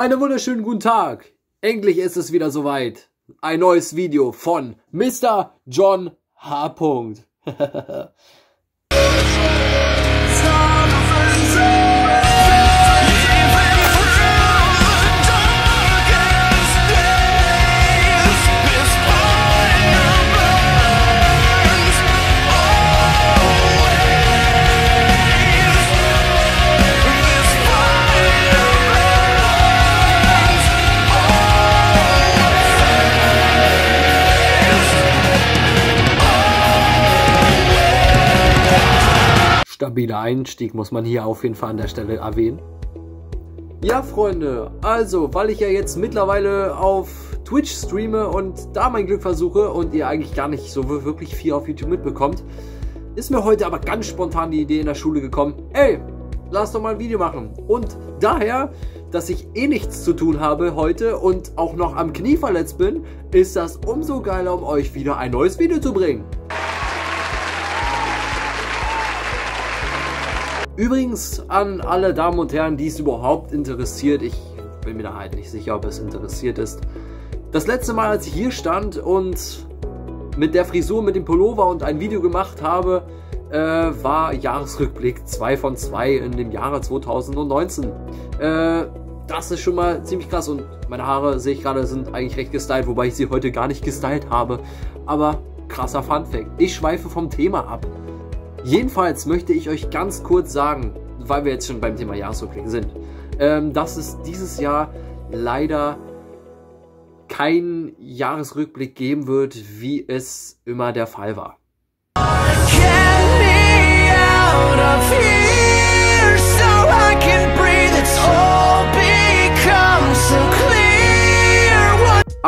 Einen wunderschönen guten Tag. Endlich ist es wieder soweit. Ein neues Video von Mr. John H. stabiler Einstieg, muss man hier auf jeden Fall an der Stelle erwähnen. Ja, Freunde, also, weil ich ja jetzt mittlerweile auf Twitch streame und da mein Glück versuche und ihr eigentlich gar nicht so wirklich viel auf YouTube mitbekommt, ist mir heute aber ganz spontan die Idee in der Schule gekommen, ey, lass doch mal ein Video machen. Und daher, dass ich eh nichts zu tun habe heute und auch noch am Knie verletzt bin, ist das umso geiler, um euch wieder ein neues Video zu bringen. Übrigens an alle Damen und Herren, die es überhaupt interessiert, ich bin mir da halt nicht sicher, ob es interessiert ist. Das letzte Mal, als ich hier stand und mit der Frisur, mit dem Pullover und ein Video gemacht habe, äh, war Jahresrückblick 2 von 2 in dem Jahre 2019. Äh, das ist schon mal ziemlich krass und meine Haare, sehe ich gerade, sind eigentlich recht gestylt, wobei ich sie heute gar nicht gestylt habe. Aber krasser Funfact. Ich schweife vom Thema ab. Jedenfalls möchte ich euch ganz kurz sagen, weil wir jetzt schon beim Thema Jahresrückblick sind, ähm, dass es dieses Jahr leider keinen Jahresrückblick geben wird, wie es immer der Fall war.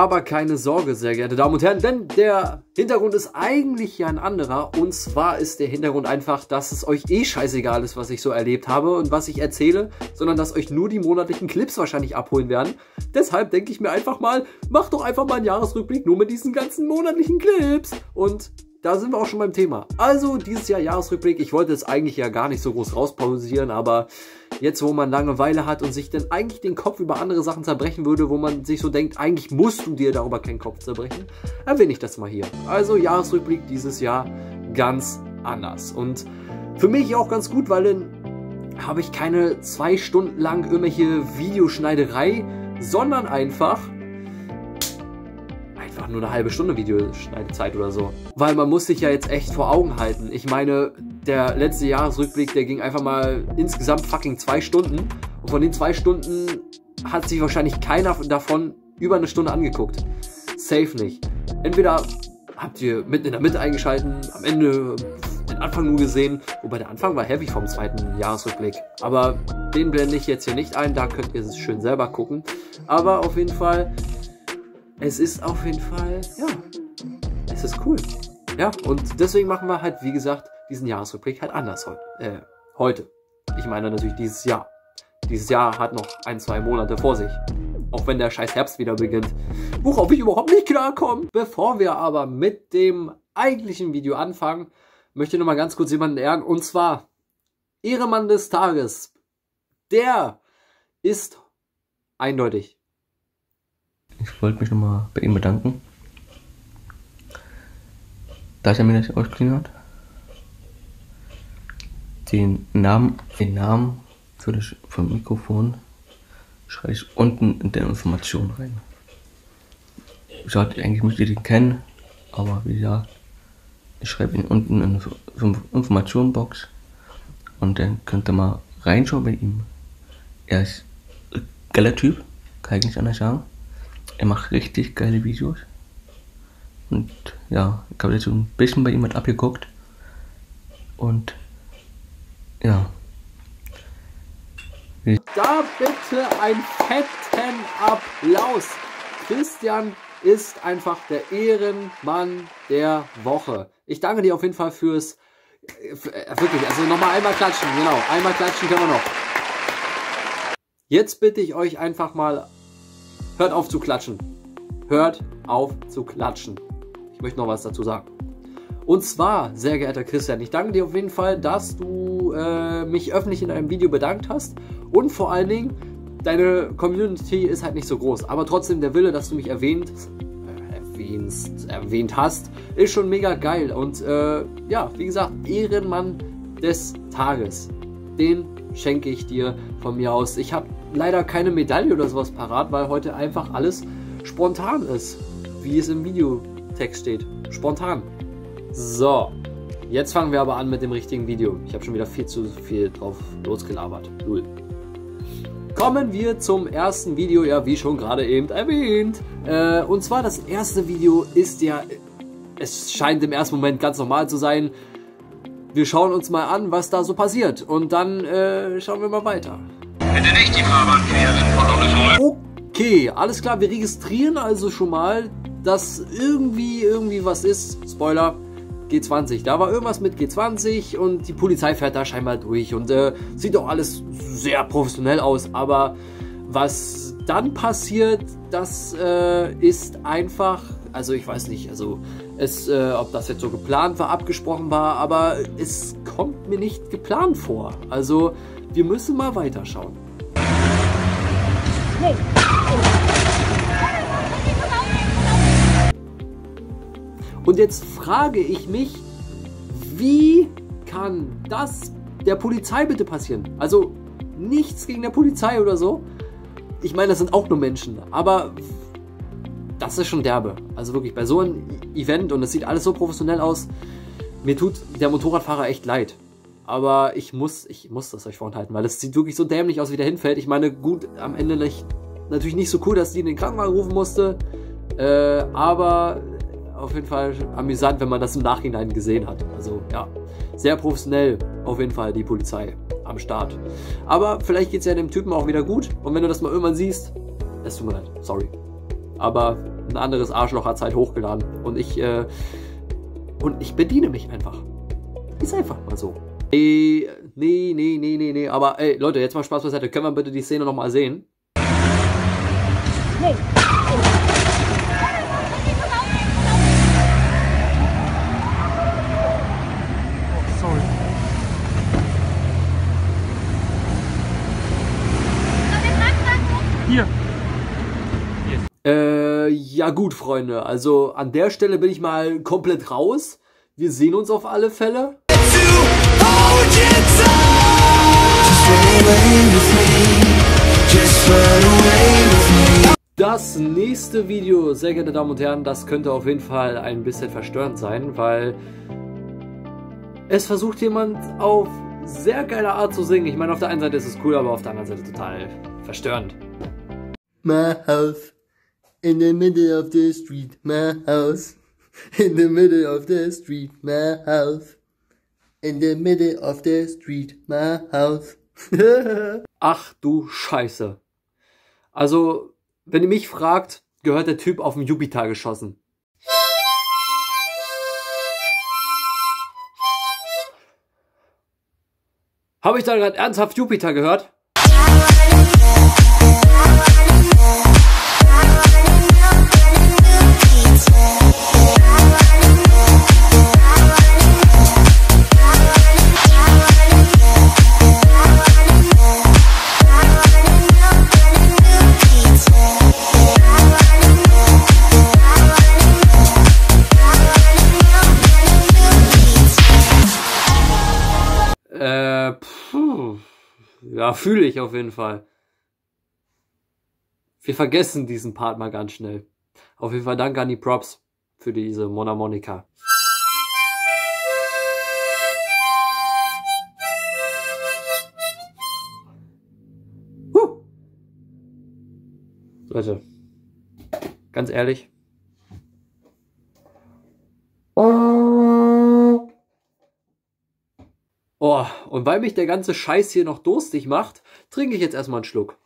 Aber keine Sorge, sehr geehrte Damen und Herren, denn der Hintergrund ist eigentlich ja ein anderer. Und zwar ist der Hintergrund einfach, dass es euch eh scheißegal ist, was ich so erlebt habe und was ich erzähle, sondern dass euch nur die monatlichen Clips wahrscheinlich abholen werden. Deshalb denke ich mir einfach mal, macht doch einfach mal einen Jahresrückblick nur mit diesen ganzen monatlichen Clips. Und da sind wir auch schon beim Thema. Also dieses Jahr Jahresrückblick. Ich wollte es eigentlich ja gar nicht so groß rauspausieren, aber jetzt, wo man Langeweile hat und sich dann eigentlich den Kopf über andere Sachen zerbrechen würde, wo man sich so denkt, eigentlich musst du dir darüber keinen Kopf zerbrechen, erwähne ich das mal hier. Also Jahresrückblick dieses Jahr ganz anders. Und für mich auch ganz gut, weil dann habe ich keine zwei Stunden lang irgendwelche Videoschneiderei, sondern einfach nur eine halbe Stunde Videoschneidezeit oder so. Weil man muss sich ja jetzt echt vor Augen halten. Ich meine, der letzte Jahresrückblick, der ging einfach mal insgesamt fucking zwei Stunden. Und von den zwei Stunden hat sich wahrscheinlich keiner davon über eine Stunde angeguckt. Safe nicht. Entweder habt ihr mitten in der Mitte eingeschalten, am Ende den Anfang nur gesehen, wobei der Anfang war heavy vom zweiten Jahresrückblick. Aber den blende ich jetzt hier nicht ein, da könnt ihr es schön selber gucken. Aber auf jeden Fall es ist auf jeden Fall, ja, es ist cool. Ja, und deswegen machen wir halt, wie gesagt, diesen Jahresrückblick halt anders heu äh, heute. Ich meine natürlich dieses Jahr. Dieses Jahr hat noch ein, zwei Monate vor sich. Auch wenn der scheiß Herbst wieder beginnt. Worauf ich überhaupt nicht klarkomme. Bevor wir aber mit dem eigentlichen Video anfangen, möchte ich nochmal ganz kurz jemanden ehren. Und zwar Ehremann des Tages. Der ist eindeutig ich wollte mich nochmal bei ihm bedanken, dass er mir das ausgeliehen hat. Den Namen, den Namen für das vom Mikrofon schreibe ich unten in der Information rein. Ich sollte eigentlich müsst ihr den kennen, aber wie gesagt, ich schreibe ihn unten in die Informationbox und dann könnt ihr mal reinschauen bei ihm. Er ist ein geiler Typ, kann ich nicht anders sagen. Er macht richtig geile Videos. Und ja, ich habe jetzt so ein bisschen bei ihm mit abgeguckt. Und ja. Da bitte einen fetten Applaus. Christian ist einfach der Ehrenmann der Woche. Ich danke dir auf jeden Fall fürs. Für, äh, wirklich, also nochmal einmal klatschen, genau. Einmal klatschen können wir noch. Jetzt bitte ich euch einfach mal Hört auf zu klatschen. Hört auf zu klatschen. Ich möchte noch was dazu sagen. Und zwar, sehr geehrter Christian, ich danke dir auf jeden Fall, dass du äh, mich öffentlich in einem Video bedankt hast und vor allen Dingen, deine Community ist halt nicht so groß. Aber trotzdem, der Wille, dass du mich erwähnt, äh, erwähnst, erwähnt hast, ist schon mega geil. Und äh, ja, wie gesagt, Ehrenmann des Tages. Den schenke ich dir von mir aus. Ich habe leider keine Medaille oder sowas parat, weil heute einfach alles spontan ist. Wie es im Videotext steht. Spontan. So. Jetzt fangen wir aber an mit dem richtigen Video. Ich habe schon wieder viel zu viel drauf losgelabert. Null. Kommen wir zum ersten Video, ja, wie schon gerade eben erwähnt. Äh, und zwar das erste Video ist ja, es scheint im ersten Moment ganz normal zu sein. Wir schauen uns mal an, was da so passiert. Und dann äh, schauen wir mal weiter. Bitte nicht die Fahrbahn queren. Okay, alles klar. Wir registrieren also schon mal, dass irgendwie, irgendwie was ist. Spoiler. G20. Da war irgendwas mit G20 und die Polizei fährt da scheinbar durch und äh, sieht doch alles sehr professionell aus. Aber was dann passiert, das äh, ist einfach, also ich weiß nicht, also es, äh, ob das jetzt so geplant war, abgesprochen war, aber es kommt mir nicht geplant vor. Also wir müssen mal weiterschauen. Und jetzt frage ich mich, wie kann das der Polizei bitte passieren? Also nichts gegen der Polizei oder so. Ich meine, das sind auch nur Menschen, aber das ist schon derbe. Also wirklich bei so einem Event und es sieht alles so professionell aus. Mir tut der Motorradfahrer echt leid. Aber ich muss, ich muss das euch vorenthalten, weil es sieht wirklich so dämlich aus, wie der hinfällt. Ich meine, gut, am Ende nicht, natürlich nicht so cool, dass die in den Krankenwagen rufen musste. Äh, aber auf jeden Fall amüsant, wenn man das im Nachhinein gesehen hat. Also ja, sehr professionell auf jeden Fall die Polizei am Start. Aber vielleicht geht es ja dem Typen auch wieder gut. Und wenn du das mal irgendwann siehst, es tut mir leid, sorry. Aber ein anderes Arschloch hat es halt hochgeladen. Und ich, äh, und ich bediene mich einfach. Ist einfach mal so. Nee, nee, nee, nee, nee, nee. Aber ey, Leute, jetzt mal Spaß beiseite. Können wir bitte die Szene nochmal sehen? Nee. Hier. Äh, ja gut, Freunde. Also an der Stelle bin ich mal komplett raus. Wir sehen uns auf alle Fälle. Das nächste Video, sehr geehrte Damen und Herren, das könnte auf jeden Fall ein bisschen verstörend sein, weil es versucht jemand auf sehr geile Art zu singen. Ich meine, auf der einen Seite ist es cool, aber auf der anderen Seite total verstörend. My house in the middle of the street. My house in the middle of the street. My house in the middle of the street. My house. Ach du Scheiße. Also, wenn ihr mich fragt, gehört der Typ auf den Jupiter geschossen. Habe ich da gerade ernsthaft Jupiter gehört? Fühle ich auf jeden Fall. Wir vergessen diesen Part mal ganz schnell. Auf jeden Fall danke an die Props für diese Mona Monica. Huh. Leute, ganz ehrlich. Oh, und weil mich der ganze Scheiß hier noch durstig macht, trinke ich jetzt erstmal einen Schluck.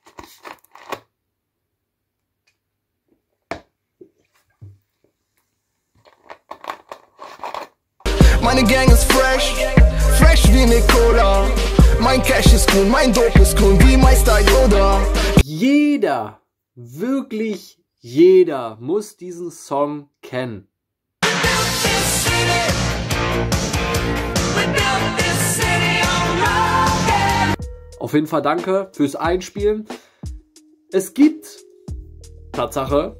Meine Gang ist fresh, fresh wie ne Cola. Mein Cash ist cool, mein Dope ist cool, wie Meister Yoda. Jeder, wirklich jeder muss diesen Song kennen. Auf jeden Fall danke fürs Einspielen. Es gibt, Tatsache,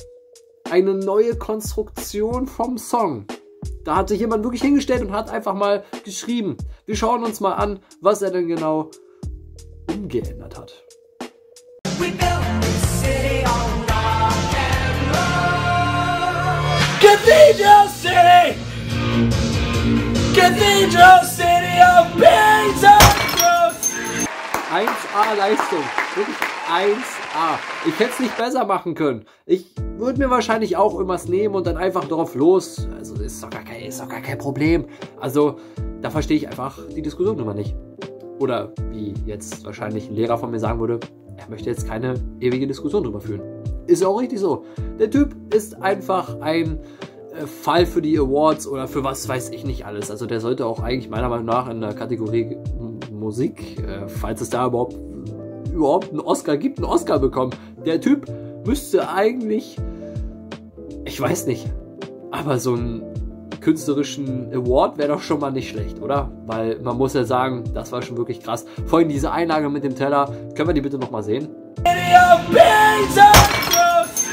eine neue Konstruktion vom Song. Da hat sich jemand wirklich hingestellt und hat einfach mal geschrieben. Wir schauen uns mal an, was er denn genau umgeändert hat. Cathedral City! Cathedral City 1A Leistung. Wirklich 1A. Ich hätte es nicht besser machen können. Ich würde mir wahrscheinlich auch irgendwas nehmen und dann einfach drauf los. Also ist doch gar kein, ist doch gar kein Problem. Also da verstehe ich einfach die Diskussion immer nicht. Oder wie jetzt wahrscheinlich ein Lehrer von mir sagen würde, er möchte jetzt keine ewige Diskussion drüber führen. Ist auch richtig so. Der Typ ist einfach ein äh, Fall für die Awards oder für was weiß ich nicht alles. Also der sollte auch eigentlich meiner Meinung nach in der Kategorie Musik, äh, falls es da überhaupt, überhaupt einen Oscar gibt, einen Oscar bekommen. Der Typ müsste eigentlich, ich weiß nicht, aber so einen künstlerischen Award wäre doch schon mal nicht schlecht, oder? Weil man muss ja sagen, das war schon wirklich krass. Vorhin diese Einlage mit dem Teller, können wir die bitte nochmal sehen?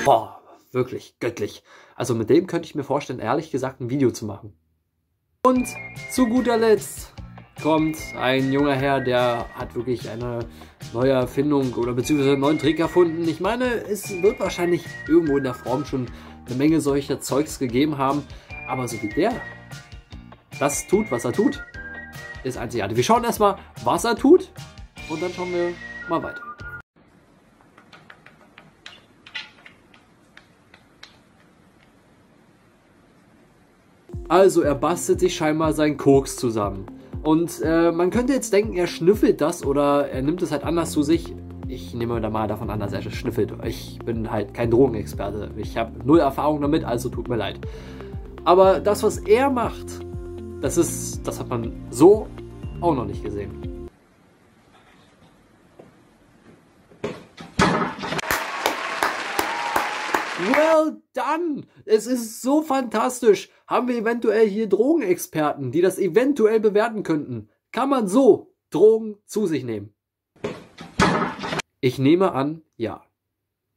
Boah, wirklich göttlich. Also mit dem könnte ich mir vorstellen, ehrlich gesagt, ein Video zu machen. Und zu guter Letzt kommt ein junger Herr, der hat wirklich eine neue Erfindung oder beziehungsweise einen neuen Trick erfunden. Ich meine, es wird wahrscheinlich irgendwo in der Form schon eine Menge solcher Zeugs gegeben haben. Aber so wie der das tut, was er tut, ist einzigartig. Wir schauen erstmal, was er tut und dann schauen wir mal weiter. Also er bastelt sich scheinbar seinen Koks zusammen. Und äh, man könnte jetzt denken, er schnüffelt das oder er nimmt es halt anders zu sich. Ich nehme da mal davon an, dass er schnüffelt. Ich bin halt kein Drogenexperte. Ich habe null Erfahrung damit, also tut mir leid. Aber das, was er macht, das ist, das hat man so auch noch nicht gesehen. Done! Es ist so fantastisch. Haben wir eventuell hier Drogenexperten, die das eventuell bewerten könnten? Kann man so Drogen zu sich nehmen? Ich nehme an, ja.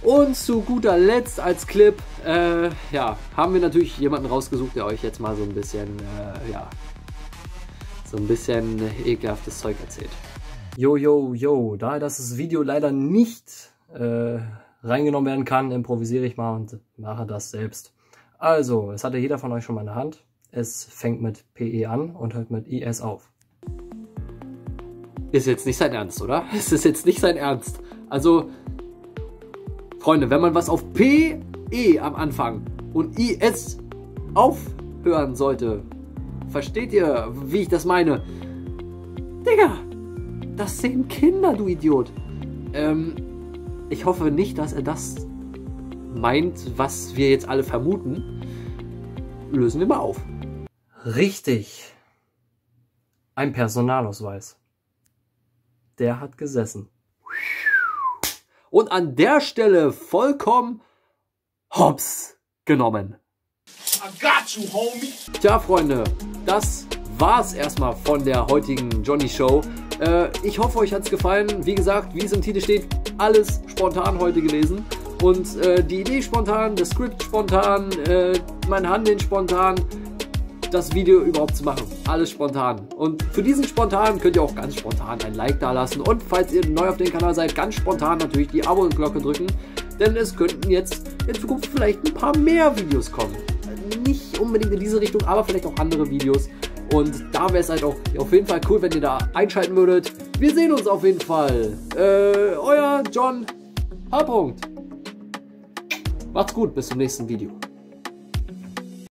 Und zu guter Letzt als Clip, äh, ja, haben wir natürlich jemanden rausgesucht, der euch jetzt mal so ein bisschen, äh, ja, so ein bisschen ekelhaftes Zeug erzählt. Yo, yo, yo, da das Video leider nicht äh, reingenommen werden kann, improvisiere ich mal und mache das selbst. Also, es hatte jeder von euch schon mal in der Hand. Es fängt mit PE an und hört mit IS auf. Ist jetzt nicht sein Ernst, oder? Es ist jetzt nicht sein Ernst. Also, Freunde, wenn man was auf PE am Anfang und IS aufhören sollte, versteht ihr, wie ich das meine? Digga, das sehen Kinder, du Idiot. Ähm, ich hoffe nicht, dass er das meint, was wir jetzt alle vermuten. Lösen wir mal auf. Richtig. Ein Personalausweis. Der hat gesessen. Und an der Stelle vollkommen hops genommen. I got you, homie. Tja, Freunde, das war's erstmal von der heutigen Johnny Show. Äh, ich hoffe, euch hat's gefallen. Wie gesagt, wie es im Titel steht, alles spontan heute gelesen. Und äh, die Idee spontan, das Skript spontan, äh, mein Handeln spontan, das Video überhaupt zu machen. Alles spontan. Und für diesen spontan könnt ihr auch ganz spontan ein Like da lassen. Und falls ihr neu auf dem Kanal seid, ganz spontan natürlich die Abo-Glocke drücken. Denn es könnten jetzt in Zukunft vielleicht ein paar mehr Videos kommen. Nicht unbedingt in diese Richtung, aber vielleicht auch andere Videos. Und da wäre es halt auch auf jeden Fall cool, wenn ihr da einschalten würdet. Wir sehen uns auf jeden Fall. Äh, euer John H. Macht's gut, bis zum nächsten Video.